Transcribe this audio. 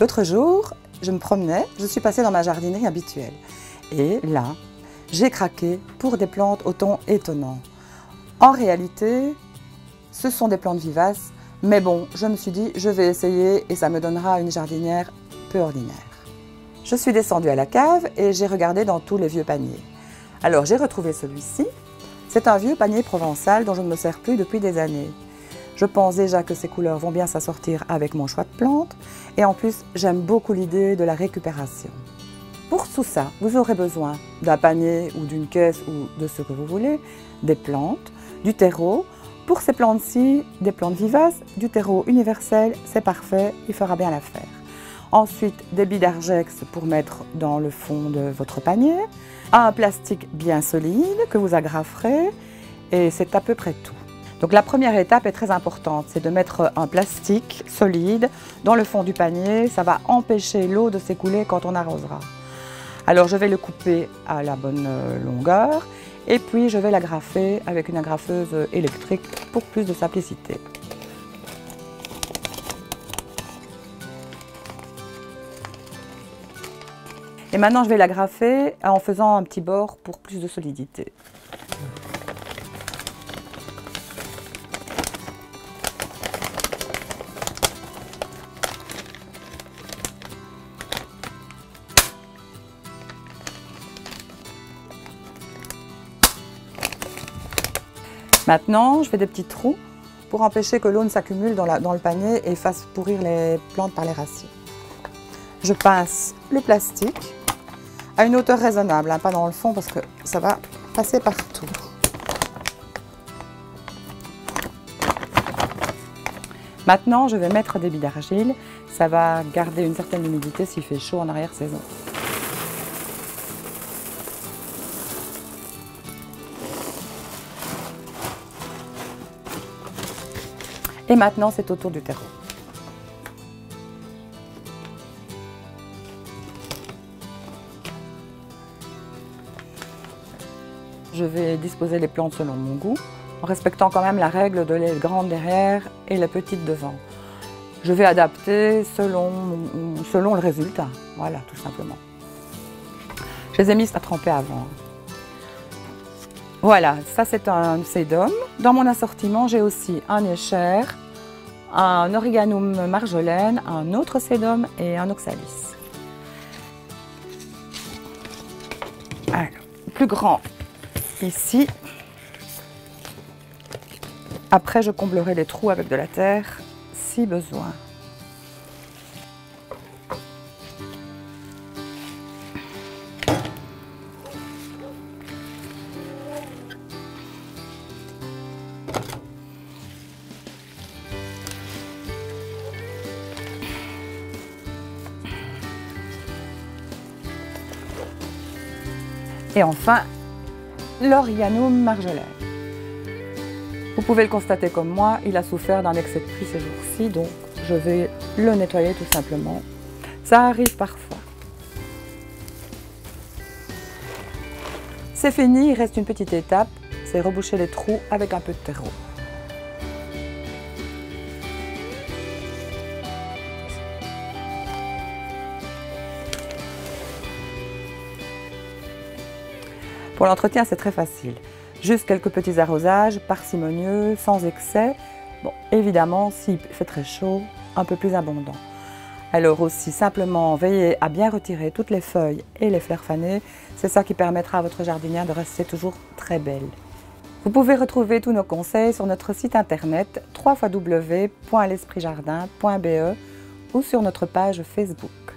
L'autre jour, je me promenais, je suis passée dans ma jardinerie habituelle. Et là, j'ai craqué pour des plantes au ton étonnant. En réalité, ce sont des plantes vivaces, mais bon, je me suis dit, je vais essayer et ça me donnera une jardinière peu ordinaire. Je suis descendue à la cave et j'ai regardé dans tous les vieux paniers. Alors j'ai retrouvé celui-ci. C'est un vieux panier provençal dont je ne me sers plus depuis des années. Je pense déjà que ces couleurs vont bien s'assortir avec mon choix de plantes et en plus j'aime beaucoup l'idée de la récupération. Pour tout ça, vous aurez besoin d'un panier ou d'une caisse ou de ce que vous voulez, des plantes, du terreau. Pour ces plantes-ci, des plantes vivaces, du terreau universel, c'est parfait, il fera bien l'affaire. Ensuite, des billes d'argex pour mettre dans le fond de votre panier, un plastique bien solide que vous agraferez et c'est à peu près tout. Donc la première étape est très importante, c'est de mettre un plastique solide dans le fond du panier. Ça va empêcher l'eau de s'écouler quand on arrosera. Alors je vais le couper à la bonne euh, longueur et puis je vais l'agrafer avec une agrafeuse électrique pour plus de simplicité. Et maintenant je vais l'agrafer en faisant un petit bord pour plus de solidité. Maintenant, je fais des petits trous pour empêcher que l'eau ne s'accumule dans, le panier et fasse pourrir les plantes par les racines. Je pince le plastique à une hauteur raisonnable, hein, pas dans le fond parce que ça va passer partout. Maintenant, je vais mettre des billes d'argile. Ça va garder une certaine humidité s'il fait chaud en arrière-saison. Et maintenant, c'est au tour du terreau. Je vais disposer les plantes selon mon goût, en respectant quand même la règle de les grandes derrière et les petites devant. Je vais adapter selon, selon le résultat, voilà, tout simplement. Je les ai mises à tremper avant. Voilà, ça c'est un sédum. Dans mon assortiment, j'ai aussi un écher, un Origanum marjolaine, un autre sédum et un oxalis. Alors, plus grand ici. Après, je comblerai les trous avec de la terre si besoin. Et enfin, l'Orianum marjolaine. Vous pouvez le constater comme moi, il a souffert d'un excès de pluie ces jours-ci, donc je vais le nettoyer tout simplement. Ça arrive parfois. C'est fini, il reste une petite étape, c'est reboucher les trous avec un peu de terreau. Pour l'entretien, c'est très facile. Juste quelques petits arrosages parcimonieux, sans excès. Bon, évidemment, s'il fait très chaud, un peu plus abondant. Alors aussi, simplement veillez à bien retirer toutes les feuilles et les fleurs fanées. C'est ça qui permettra à votre jardinière de rester toujours très belle. Vous pouvez retrouver tous nos conseils sur notre site internet www.l'espritjardin.be ou sur notre page Facebook.